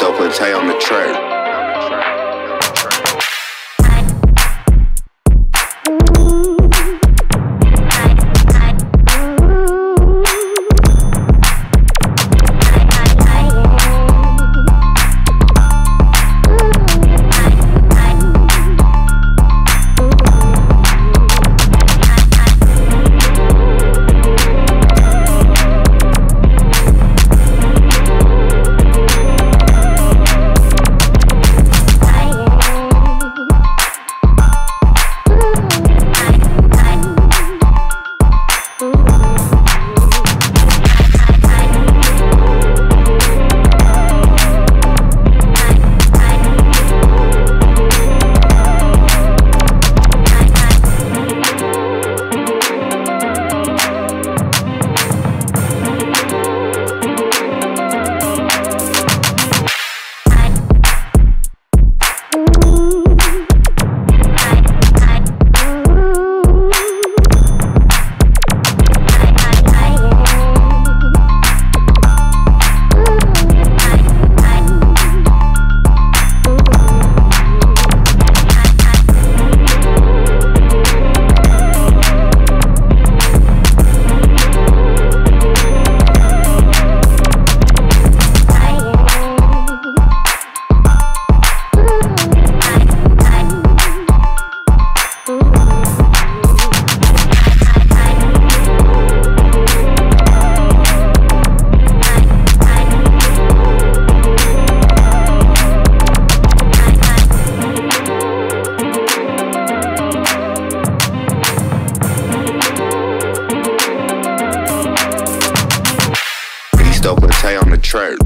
Up and Tay on the track. And Tay on the track.